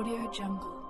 Audio Jungle.